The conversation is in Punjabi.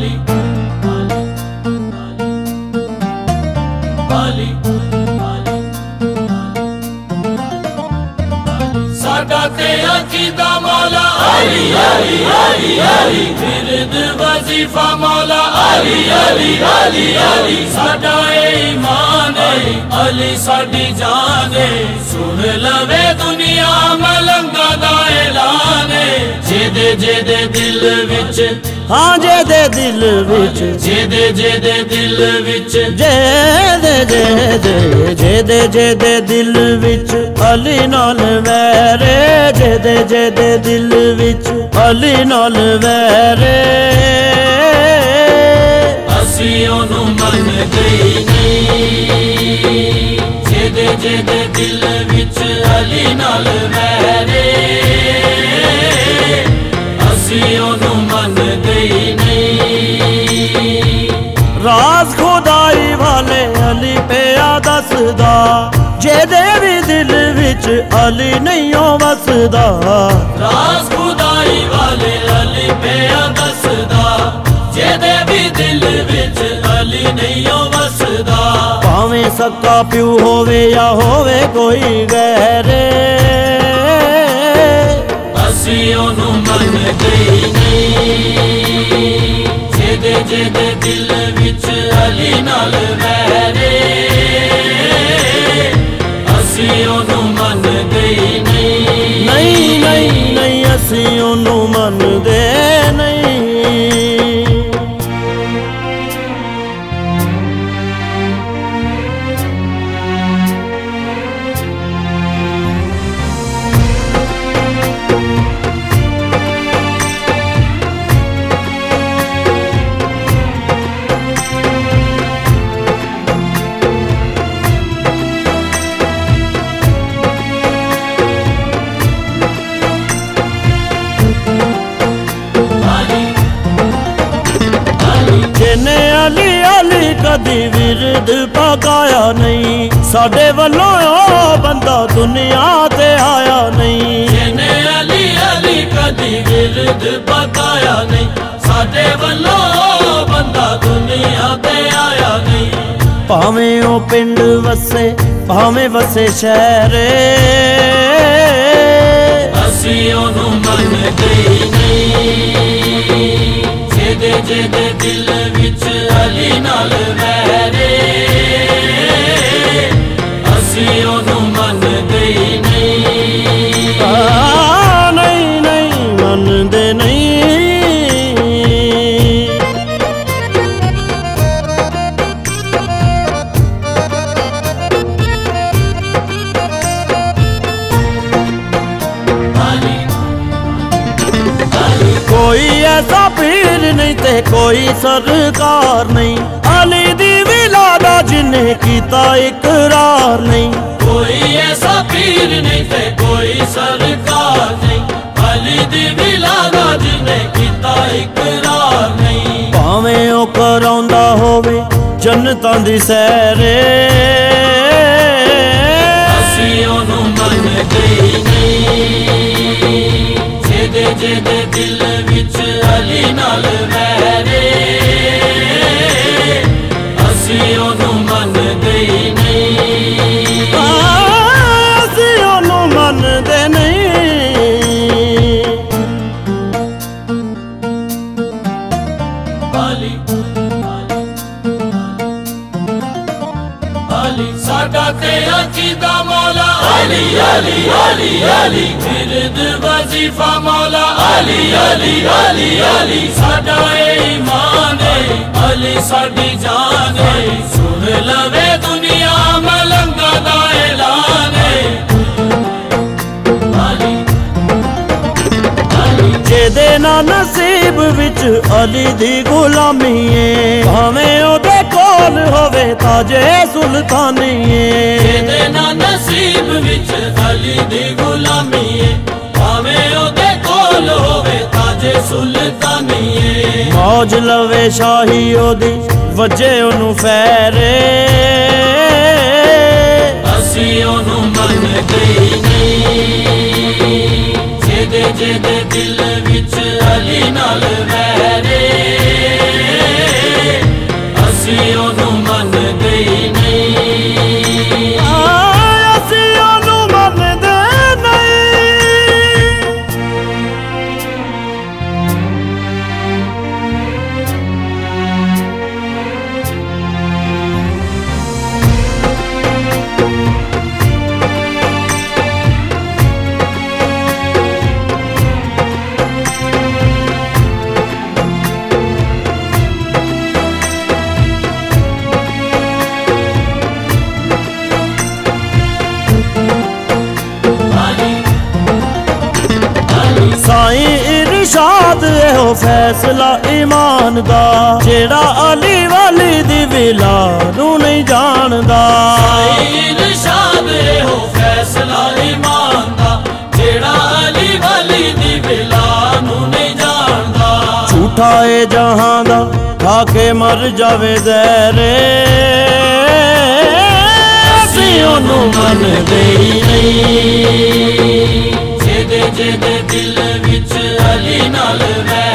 ਬਾਲੀ ਬਾਲੀ ਸਾਡਾ ਤੇ ਅਕੀਦਾ ਮੌਲਾ ਅਲੀ ਅਲੀ ਅਲੀ ਅਲੀ ਫਿਰਦ ਵਜ਼ੀਫਾ ਮੌਲਾ ਅਲੀ ਅਲੀ ਅਲੀ ਅਲੀ ਸਾਡਾ ਏ ਈਮਾਨ ਏ ਅਲੀ ਸਾਡੀ ਜਾਨ ਏ ਸੁਣ ਲਵੇ ਦੁਨੀਆ ਮਲੰਗਾ ਦਾ ਐਲਾਨ ਏ ਜਿਹਦੇ ਜਿਹਦੇ ਦਿਲ ਵਿੱਚ। ਹਾਂ ਜੇ ਦੇ ਦਿਲ ਵਿੱਚ। ਜਿਹਦੇ ਜਿਹਦੇ ਦਿਲ ਵਿੱਚ। ਜੇ ਦੇ ਜੇ ਦੇ ਜੇ ਦੇ ਜੇ ਦੇ ਦਿਲ ਵਿੱਚ। ਅਲੀ ਨਾਲ ਵੈਰੇ। ਜੇ ਦੇ ਜੇ ਦੇ ਦਿਲ ਵਿੱਚ। ਅਲੀ ਨਾਲ ਵੈਰੇ। ਅਸੀਂ ਉਹਨੂੰ ਮੰਨਦੇ ਹੀ ਨਹੀਂ। ਜਿਹਦੇ ਜਿਹਦੇ ਦਿਲ ਵਿੱਚ ਅਲੀ ਨਾਲ ਵੈਰੇ ਮੰਨਦੇ ਹੀ ਨਹੀਂ। ਰਾਜ਼ ਖੁਦਾਈ ਵਾਲੇ ਅਲੀ ਪਿਆ ਦੱਸਦਾ, ਜਿਹਦੇ ਵੀ ਦਿਲ ਵਿੱਚ ਅਲੀ ਨਹੀਂ ਓ ਵਸਦਾ। ਰਾਜ਼ ਖੁਦਾਈ ਵਾਲੇ ਅਲੀ ਪਿਆ ਦੱਸਦਾ, ਜਿਹਦੇ ਵੀ ਦਿਲ ਵਿੱਚ ਅਲੀ ਨਹੀਂ ਉਹ ਵਸਦਾ। ਭਾਵੇਂ ਸੱਕਾ ਪਿਓ ਹੋਵੇ ਜਾਂ ਹੋਵੇ ਕੋਈ ਗੈਰੇ ਅਸੀਂ ਉਹਨੂੰ ਮੰਨਦੇ ਹੀ ਜਿਹਦੇ ਦਿਲ ਵਿੱਚ ਅਲੀ ਨਾਲ ਵੈਰੇ ਅਸੀਂ ਉਹਨੂੰ ਮੰਨਦੇ ਨਹੀਂ। ਨਹੀਂ ਨਹੀਂ ਨਹੀਂ, ਅਸੀਂ ਉਹਨੂੰ ਮੰਨਦੇ ਕਦੀ ਵਿਰਦ ਪਕਾਇਆ ਨਹੀਂ। ਸਾਡੇ ਵੱਲੋਂ ਉਹ ਬੰਦਾ ਦੁਨੀਆ ਤੇ ਆਇਆ ਨਹੀਂ। ਜਿਹਨੇ ਅਲੀ ਅਲੀ ਕਦੀ ਵਿਰਦ ਪਕਾਇਆ ਨਹੀਂ। ਸਾਡੇ ਵੱਲੋਂ ਬੰਦਾ ਦੁਨੀਆ ਤੇ ਆਇਆ ਨਹੀਂ। ਭਾਵੇਂ ਉਹ ਪਿੰਡ ਵਸੇ ਭਾਵੇਂ ਵਸੇ ਸ਼ਹਿਰੇ। ਅਸੀਂ ਉਹਨੂੰ ਮੰਨਦੇ ਹੀ ਐਸਾ ਪੀਰ ਨਹੀਂ ਤੇ ਕੋਈ ਸਰਕਾਰ ਨਹੀਂ। ਅਲੀ ਦੀ ਵਿਲਾਦਾ ਜਿਨੇ ਕੀਤਾ ਇਕਰਾਰ ਨਹੀਂ। ਕੋਈ ਐਸਾ ਪੀਰ ਨਹੀਂ ਤੇ ਕੋਈ ਸਰਕਾਰ ਨਹੀਂ। ਅਲੀ ਦੀ ਵਿਲਾਦਾ ਜਿਹਨੇ ਕੀਤਾ ਇਕਰਾਰ ਨਹੀਂ। ਭਾਵੇਂ ਉਹ ਕਰਾਉਂਦਾ ਹੋਵੇ ਜੰਨਤਾਂ ਦੀ ਸੈਰੇ ਅਸੀਂ ਉਹਨੂੰ ਮੰਨਦੇ ਨਹੀਂ। ਜਿਹਦੇ ਦਿਲ ਵਿੱਚ ਅਲੀ ਨਾਲ ਵੈਰੇ ਅਲੀ ਅਲੀ ਅਲੀ ਅਲੀ ਫਿਰਦ ਵਜ਼ੀਫਾ ਮੌਲਾ ਅਲੀ ਅਲੀ ਅਲੀ ਅਲੀ ਸਾਡਾ ਏ ਈਮਾਨ ਏ ਅਲੀ ਸਾਡੀ ਜਾਨ ਏ ਸੁਣ ਲਵੇ ਦੁਨੀਆ ਮਲੰਗਾ ਦਾ ਐਲਾਨ ਏ ਅਲੀ ਅਲੀ ਜਿਹਦੇ ਨਾਲ ਨਸੀਬ ਵਿੱਚ ਅਲੀ ਦੀ ਗੁਲਾਮੀ ਹੋਵੇ ਤਾਜੇ ਸੁਲਤਾਨੀ ਏ ਜਿਹਦੇ ਨਾ ਨਸੀਬ ਵਿੱਚ ਅਲੀ ਦੀ ਗੁਲਾਮੀ ਏ ਭਾਵੇਂ ਉਹਦੇ ਕੋਲ ਹੋਵੇ ਤਾਜੇ ਸੁਲਤਾਨੀ ਏ ਮੌਜ ਲਵੇ ਸ਼ਾਹੀ ਉਹਦੀ ਵਜੇ ਉਹਨੂੰ ਫੈਰੇ। ਅਸੀਂ ਉਹਨੂੰ ਮੰਨਦੇ ਹੀ ਨਹੀਂ। ਜਿਹਦੇ ਜਿਹਦੇ ਦਿਲ ਵਿੱਚ ਅਲੀ ਨਾਲ ਇਹੋ ਫੈਸਲਾ ਈਮਾਨ ਦਾ। ਜਿਹੜਾ ਅਲੀ ਵਾਲੀ ਦੀ ਵਿਲਾ ਨੂੰ ਨਹੀਂ ਜਾਣਦਾ। ਇਹੋ ਫੈਸਲਾ ਇਮਾਨ ਦਾ। ਜਿਹੜਾ ਅਲੀ ਵਲੀ ਦੀ ਬਿਲਾ ਨੂੰ ਨਹੀਂ ਜਾਣਦਾ। ਝੂਠਾ ਏ ਜਹਾਂ ਦਾ ਖਾ ਕੇ ਮਰ ਜਾਵੇ ਜ਼ਹਿਰੇ। ਅਸੀਂ ਉਹਨੂੰ ਮੰਨਦੇ ਹੀ ਨਹੀਂ। ਜਿਹਦੇ ਜਿਹਦੇ ਦਿਲ ਵਿੱਚ ਅਲੀ ਨਾਲ ਵੈਰ